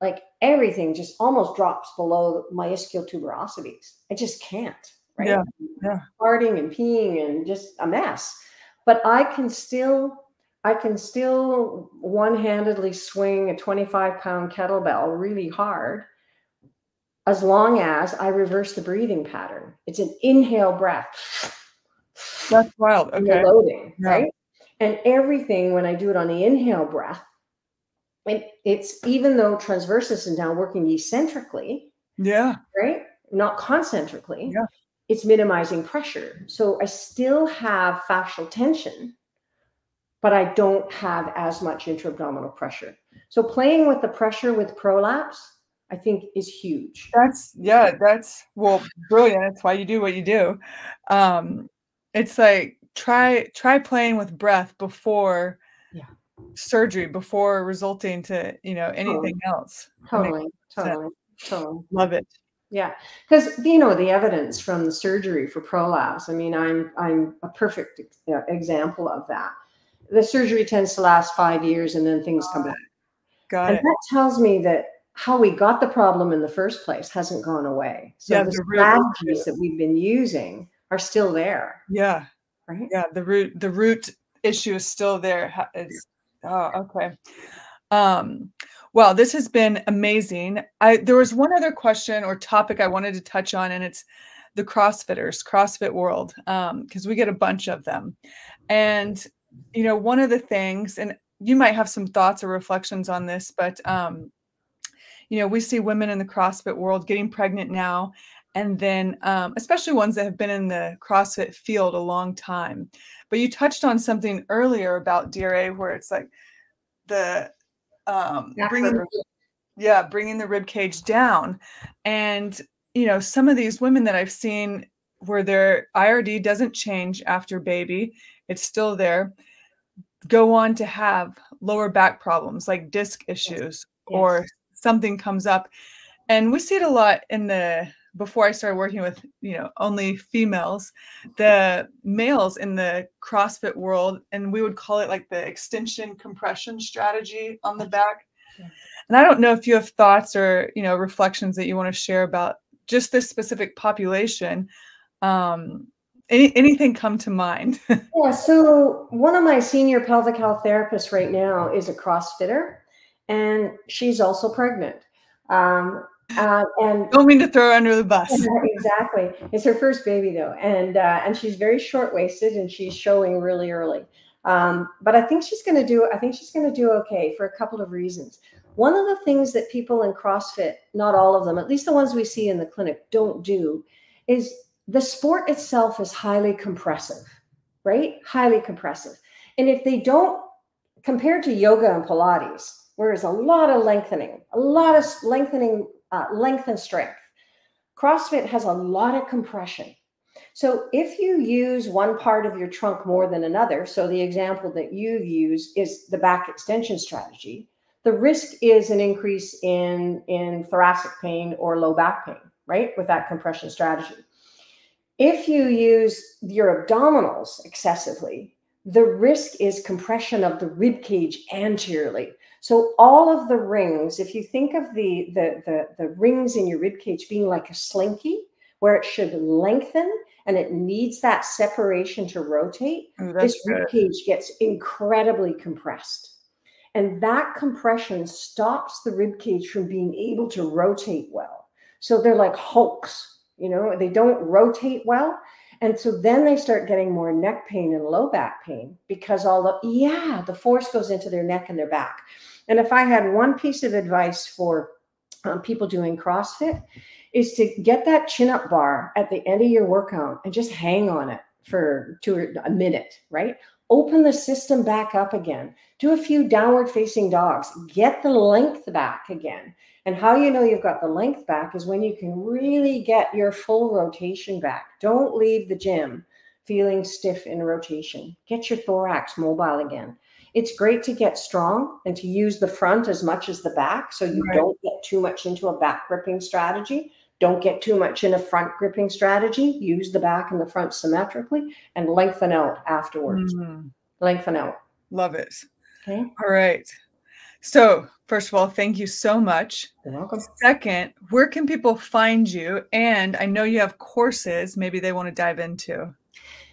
like everything just almost drops below my ischial tuberosities. I just can't. Right. Yeah. Yeah. Farting and peeing and just a mess. But I can still, I can still one-handedly swing a 25 pound kettlebell really hard as long as I reverse the breathing pattern. It's an inhale breath. That's wild. Okay. Loading, yeah. right? And everything when I do it on the inhale breath, it, it's even though transversus is now working eccentrically. Yeah. Right? Not concentrically. Yeah. It's minimizing pressure. So I still have fascial tension, but I don't have as much intra-abdominal pressure. So playing with the pressure with prolapse I think is huge. That's yeah, that's well brilliant. That's why you do what you do. Um it's like try try playing with breath before yeah. surgery, before resulting to, you know, anything totally. else. Totally, totally, totally. Love it. Yeah, because you know the evidence from the surgery for prolapse. I mean, I'm I'm a perfect example of that. The surgery tends to last five years, and then things come back. Got and it. that tells me that how we got the problem in the first place hasn't gone away. So yeah, the, the strategies that we've been using are still there. Yeah. Right. Yeah. The root, the root issue is still there. It's, oh, okay. Um, well, this has been amazing. I there was one other question or topic I wanted to touch on, and it's the CrossFitters, CrossFit world, because um, we get a bunch of them. And you know, one of the things, and you might have some thoughts or reflections on this, but um, you know, we see women in the CrossFit world getting pregnant now, and then um, especially ones that have been in the CrossFit field a long time. But you touched on something earlier about DRA, where it's like the um, bringing, yeah, bringing the rib cage down, and you know, some of these women that I've seen where their IRD doesn't change after baby, it's still there, go on to have lower back problems like disc issues yes. or something comes up and we see it a lot in the before I started working with, you know, only females, the males in the CrossFit world, and we would call it like the extension compression strategy on the back. And I don't know if you have thoughts or, you know, reflections that you want to share about just this specific population. Um, any, anything come to mind? [laughs] yeah. So one of my senior pelvic health therapists right now is a CrossFitter and she's also pregnant. Um, uh, and don't mean to throw her under the bus. [laughs] exactly, it's her first baby though, and uh, and she's very short waisted, and she's showing really early. Um, but I think she's going to do. I think she's going to do okay for a couple of reasons. One of the things that people in CrossFit, not all of them, at least the ones we see in the clinic, don't do, is the sport itself is highly compressive, right? Highly compressive, and if they don't, compared to yoga and Pilates, whereas a lot of lengthening, a lot of lengthening, uh, length and strength. CrossFit has a lot of compression. So if you use one part of your trunk more than another, so the example that you've used is the back extension strategy, the risk is an increase in, in thoracic pain or low back pain, right? With that compression strategy. If you use your abdominals excessively, the risk is compression of the rib cage anteriorly. So all of the rings, if you think of the, the, the, the rings in your rib cage being like a slinky, where it should lengthen and it needs that separation to rotate, oh, this rib cage gets incredibly compressed. And that compression stops the rib cage from being able to rotate well. So they're like hulks, you know, they don't rotate well. And so then they start getting more neck pain and low back pain because all the, yeah, the force goes into their neck and their back. And if I had one piece of advice for um, people doing CrossFit is to get that chin up bar at the end of your workout and just hang on it for two or a minute, right? Open the system back up again. Do a few downward facing dogs. Get the length back again. And how you know you've got the length back is when you can really get your full rotation back. Don't leave the gym feeling stiff in rotation. Get your thorax mobile again. It's great to get strong and to use the front as much as the back so you right. don't get too much into a back gripping strategy. Don't get too much in a front gripping strategy. Use the back and the front symmetrically and lengthen out afterwards. Mm-hmm. Lengthen out. Love it. Okay. All right. So, first of all, thank you so much. You're welcome. Second, where can people find you? And I know you have courses maybe they want to dive into.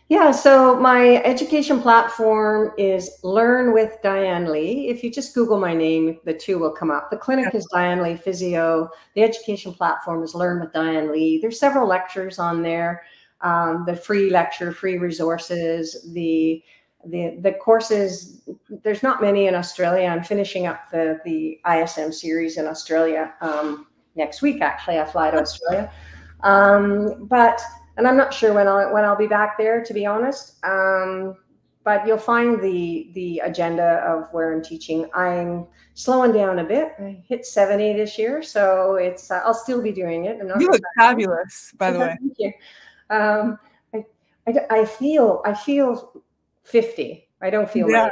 Yeah, so my education platform is Learn with Diane Lee. If you just Google my name, the two will come up. The clinic is Diane Lee Physio. The education platform is Learn with Diane Lee. There's several lectures on there. Um, the free lecture, free resources, the the the courses. There's not many in Australia. I'm finishing up the the ISM series in Australia um, next week. Actually, I fly to Australia, um, but and I'm not sure when I'll when I'll be back there, to be honest. Um, but you'll find the the agenda of where I'm teaching. I'm slowing down a bit. I hit 70 this year, so it's uh, I'll still be doing it. you look fabulous, by the way. [laughs] Thank you. Um, I, I, I feel I feel 50. I don't feel yeah.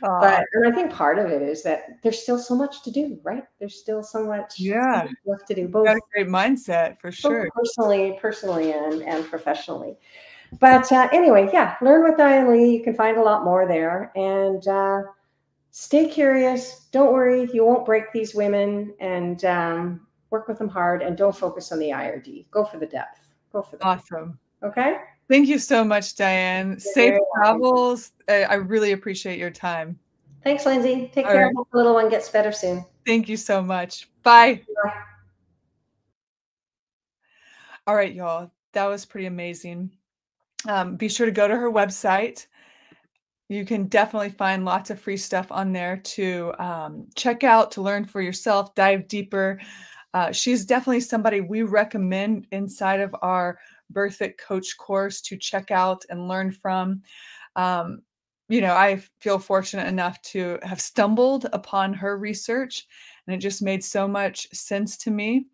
But and I think part of it is that there's still so much to do, right? There's still so much yeah left to do. Both got a great mindset for sure. Personally, personally and, and professionally. But uh, anyway, yeah, learn with Diane Lee. You can find a lot more there. And uh, stay curious. Don't worry, you won't break these women and um, work with them hard and don't focus on the IRD. Go for the depth. Go for the awesome. Depth. Okay. Thank you so much, Diane. You're Safe travels. I really appreciate your time. Thanks, Lindsey. Take All care. Right. Hope the little one gets better soon. Thank you so much. Bye. Bye. All right, y'all. That was pretty amazing. Um, be sure to go to her website. You can definitely find lots of free stuff on there to um, check out, to learn for yourself, dive deeper. Uh, she's definitely somebody we recommend inside of our BirthFit Coach course to check out and learn from. Um, you know, I feel fortunate enough to have stumbled upon her research, and it just made so much sense to me.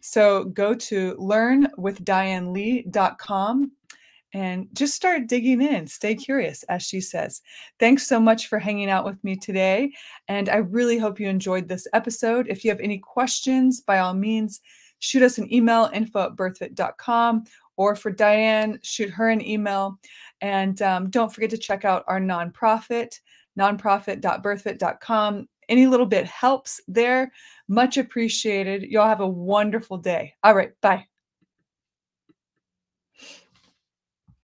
So go to learnwithdianelee.com and just start digging in. Stay curious, as she says. Thanks so much for hanging out with me today. And I really hope you enjoyed this episode. If you have any questions, by all means, shoot us an email info at birthfit.com or for Diane, shoot her an email. And um, don't forget to check out our nonprofit, nonprofit.birthfit.com. Any little bit helps there. Much appreciated. Y'all have a wonderful day. All right. Bye.